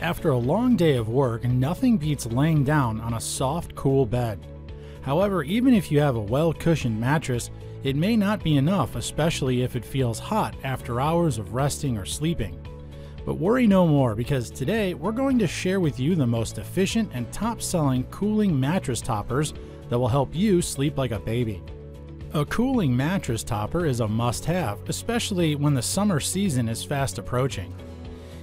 After a long day of work, nothing beats laying down on a soft, cool bed. However, even if you have a well cushioned mattress, it may not be enough, especially if it feels hot after hours of resting or sleeping. But worry no more because today we're going to share with you the most efficient and top selling cooling mattress toppers that will help you sleep like a baby. A cooling mattress topper is a must have, especially when the summer season is fast approaching.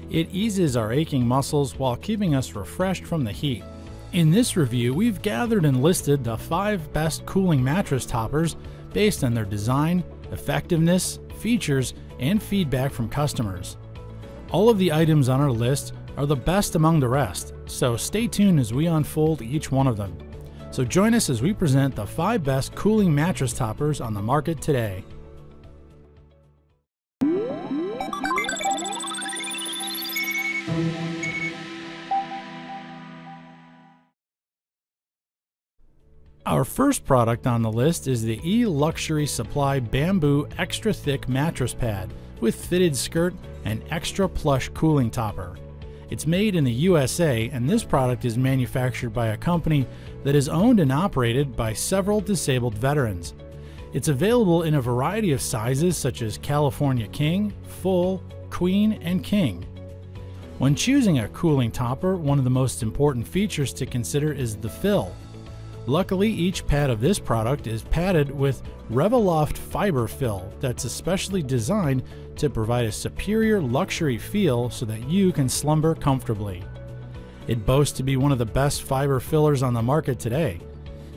It eases our aching muscles while keeping us refreshed from the heat. In this review, we've gathered and listed the 5 best cooling mattress toppers based on their design, effectiveness, features, and feedback from customers. All of the items on our list are the best among the rest, so stay tuned as we unfold each one of them. So join us as we present the 5 best cooling mattress toppers on the market today. Our first product on the list is the eLuxurySupply Bamboo Extra Thick Mattress Pad with fitted skirt and extra plush cooling topper. It's made in the USA and this product is manufactured by a company that is owned and operated by several disabled veterans. It's available in a variety of sizes such as California King, Full, Queen, and King. When choosing a cooling topper, one of the most important features to consider is the fill. Luckily, each pad of this product is padded with Revaloft fiber fill that's especially designed to provide a superior luxury feel so that you can slumber comfortably. It boasts to be one of the best fiber fillers on the market today.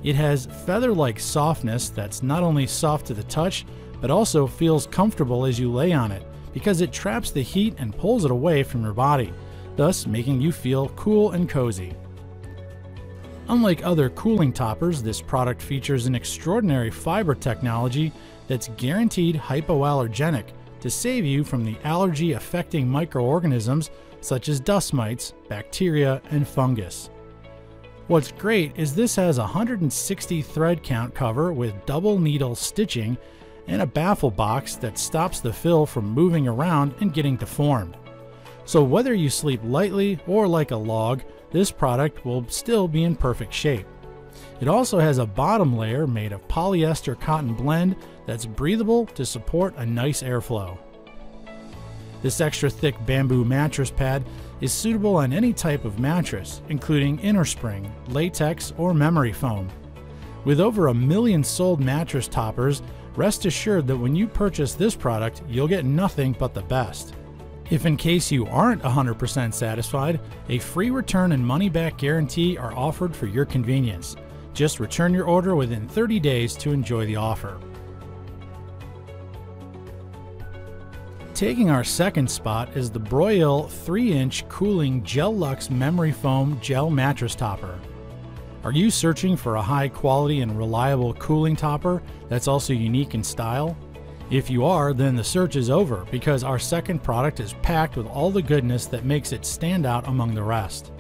It has feather-like softness that's not only soft to the touch, but also feels comfortable as you lay on it because it traps the heat and pulls it away from your body, thus making you feel cool and cozy. Unlike other cooling toppers, this product features an extraordinary fiber technology that's guaranteed hypoallergenic to save you from the allergy affecting microorganisms such as dust mites, bacteria, and fungus. What's great is this has a 160 thread count cover with double needle stitching and a baffle box that stops the fill from moving around and getting deformed. So whether you sleep lightly or like a log, this product will still be in perfect shape. It also has a bottom layer made of polyester cotton blend that's breathable to support a nice airflow. This extra thick bamboo mattress pad is suitable on any type of mattress, including innerspring, latex, or memory foam. With over a million sold mattress toppers, rest assured that when you purchase this product, you'll get nothing but the best. If in case you aren't 100% satisfied, a free return and money back guarantee are offered for your convenience. Just return your order within 30 days to enjoy the offer. Taking our second spot is the Broyhill 3-inch cooling Gel Lux Memory Foam Gel Mattress Topper. Are you searching for a high quality and reliable cooling topper that's also unique in style? If you are, then the search is over because our second product is packed with all the goodness that makes it stand out among the rest.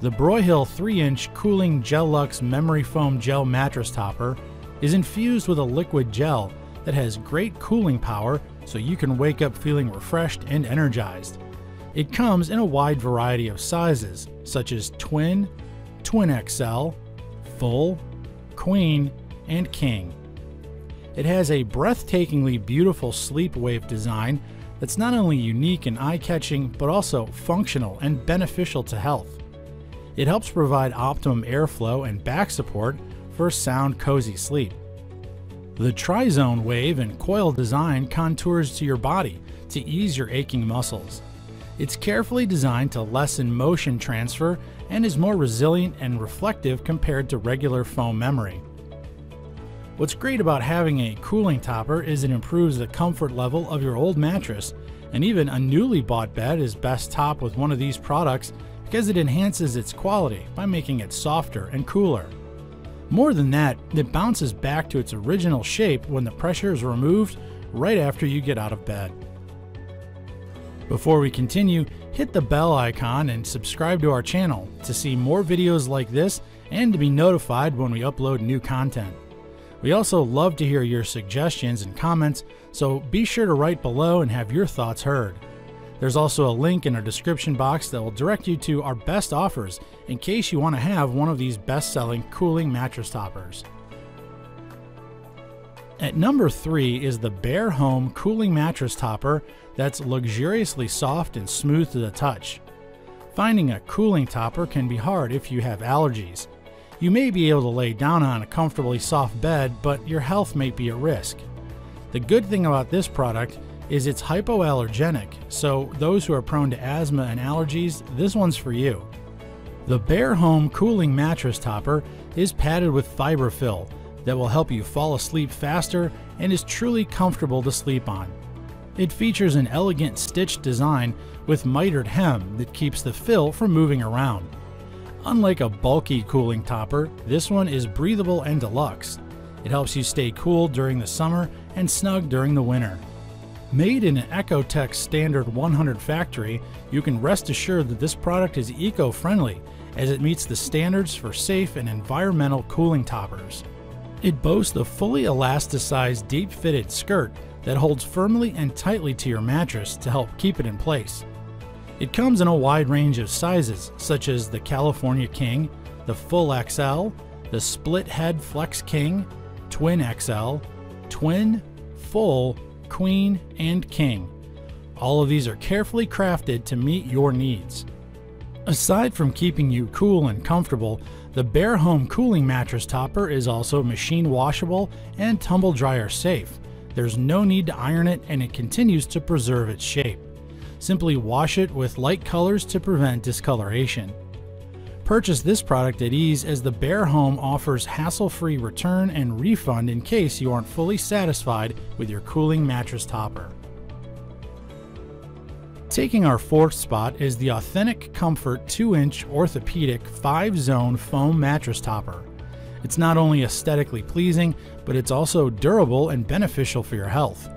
The Broyhill 3-inch Cooling Gel-Lux Memory Foam Gel Mattress Topper is infused with a liquid gel that has great cooling power so you can wake up feeling refreshed and energized. It comes in a wide variety of sizes, such as Twin, Twin XL, Full, Queen, and King. It has a breathtakingly beautiful sleep wave design that's not only unique and eye catching, but also functional and beneficial to health. It helps provide optimum airflow and back support for a sound, cozy sleep. The Trizone wave and coil design contours to your body to ease your aching muscles. It's carefully designed to lessen motion transfer and is more resilient and reflective compared to regular foam memory. What's great about having a cooling topper is it improves the comfort level of your old mattress, and even a newly bought bed is best topped with one of these products because it enhances its quality by making it softer and cooler. More than that, it bounces back to its original shape when the pressure is removed right after you get out of bed. Before we continue, hit the bell icon and subscribe to our channel to see more videos like this and to be notified when we upload new content. We also love to hear your suggestions and comments, so be sure to write below and have your thoughts heard. There's also a link in our description box that will direct you to our best offers in case you want to have one of these best selling cooling mattress toppers. At number 3 is the Bare Home Cooling Mattress Topper that's luxuriously soft and smooth to the touch. Finding a cooling topper can be hard if you have allergies. You may be able to lay down on a comfortably soft bed, but your health may be at risk. The good thing about this product is it's hypoallergenic, so those who are prone to asthma and allergies, this one's for you. The Bare Home Cooling Mattress Topper is padded with fiberfill that will help you fall asleep faster and is truly comfortable to sleep on. It features an elegant stitched design with mitered hem that keeps the fill from moving around. Unlike a bulky cooling topper, this one is breathable and deluxe. It helps you stay cool during the summer and snug during the winter. Made in an Oeko-Tex Standard 100 factory, you can rest assured that this product is eco-friendly as it meets the standards for safe and environmental cooling toppers. It boasts a fully elasticized deep-fitted skirt that holds firmly and tightly to your mattress to help keep it in place. It comes in a wide range of sizes, such as the California King, the Full XL, the Split Head Flex King, Twin XL, Twin, Full, Queen, and King. All of these are carefully crafted to meet your needs. Aside from keeping you cool and comfortable, the Bare Home Cooling Mattress Topper is also machine washable and tumble dryer safe. There's no need to iron it and it continues to preserve its shape. Simply wash it with light colors to prevent discoloration. Purchase this product at ease as the Bare Home offers hassle-free return and refund in case you aren't fully satisfied with your cooling mattress topper. Taking our fourth spot is the Authentic Comfort 2-inch orthopedic 5-zone foam mattress topper. It's not only aesthetically pleasing, but it's also durable and beneficial for your health.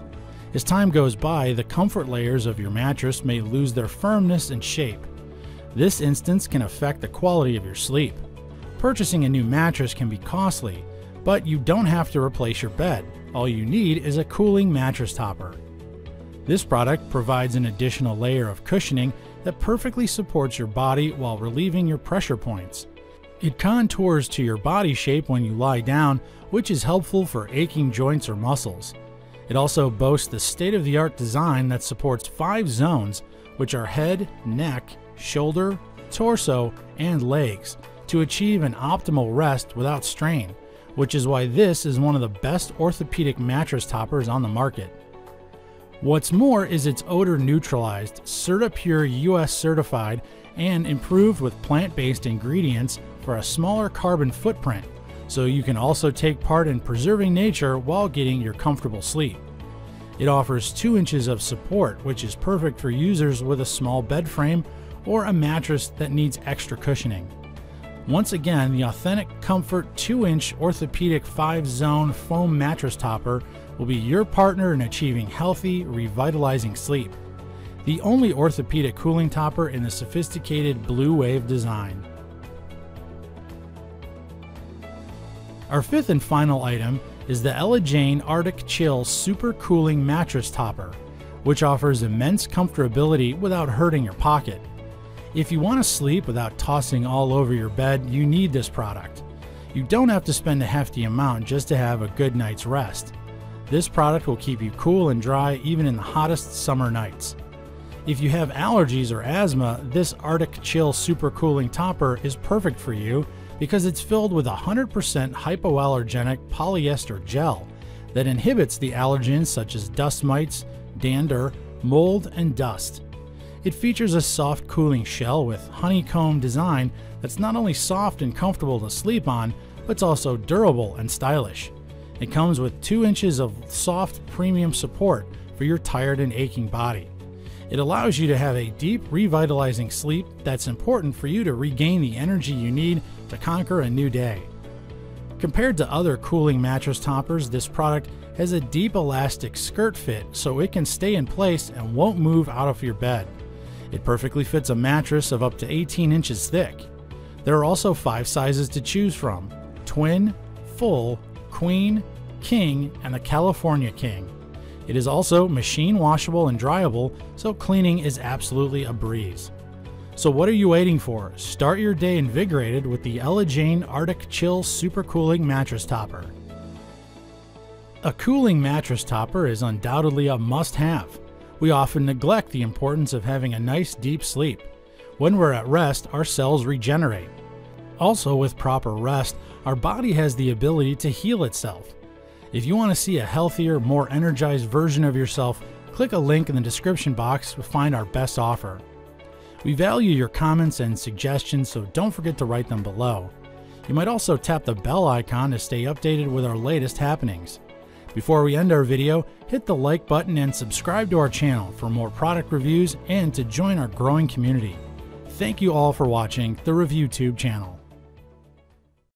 As time goes by, the comfort layers of your mattress may lose their firmness and shape. This instance can affect the quality of your sleep. Purchasing a new mattress can be costly, but you don't have to replace your bed. All you need is a cooling mattress topper. This product provides an additional layer of cushioning that perfectly supports your body while relieving your pressure points. It contours to your body shape when you lie down, which is helpful for aching joints or muscles. It also boasts the state of the art design that supports five zones, which are head, neck, shoulder, torso, and legs to achieve an optimal rest without strain, which is why this is one of the best orthopedic mattress toppers on the market. What's more is it's odor neutralized, CertiPUR-US certified, and improved with plant based ingredients for a smaller carbon footprint, so you can also take part in preserving nature while getting your comfortable sleep. It offers 2 inches of support, which is perfect for users with a small bed frame or a mattress that needs extra cushioning. Once again, the Authentic Comfort 2 inch orthopedic 5 zone foam mattress topper will be your partner in achieving healthy, revitalizing sleep. The only orthopedic cooling topper in the sophisticated Blue Wave design. Our fifth and final item is the Ella Jane Arctic Chill Super Cooling Mattress Topper, which offers immense comfortability without hurting your pocket. If you want to sleep without tossing all over your bed, you need this product. You don't have to spend a hefty amount just to have a good night's rest. This product will keep you cool and dry even in the hottest summer nights. If you have allergies or asthma, this Arctic Chill Super Cooling Topper is perfect for you because it's filled with 100% hypoallergenic polyester gel that inhibits the allergens such as dust mites, dander, mold, and dust. It features a soft cooling shell with honeycomb design that's not only soft and comfortable to sleep on, but it's also durable and stylish. It comes with 2 inches of soft premium support for your tired and aching body. It allows you to have a deep, revitalizing sleep that's important for you to regain the energy you need to conquer a new day. Compared to other cooling mattress toppers, this product has a deep elastic skirt fit so it can stay in place and won't move out of your bed. It perfectly fits a mattress of up to 18 inches thick. There are also five sizes to choose from twin, full, queen, king, and the California King. It is also machine washable and dryable, so cleaning is absolutely a breeze. So what are you waiting for? Start your day invigorated with the Ella Jane Arctic Chill Super Cooling Mattress Topper. A cooling mattress topper is undoubtedly a must-have. We often neglect the importance of having a nice deep sleep. When we're at rest, our cells regenerate. Also, with proper rest, our body has the ability to heal itself. If you want to see a healthier, more energized version of yourself, click a link in the description box to find our best offer. We value your comments and suggestions, so don't forget to write them below. You might also tap the bell icon to stay updated with our latest happenings. Before we end our video, hit the like button and subscribe to our channel for more product reviews and to join our growing community. Thank you all for watching the ReviewTube channel.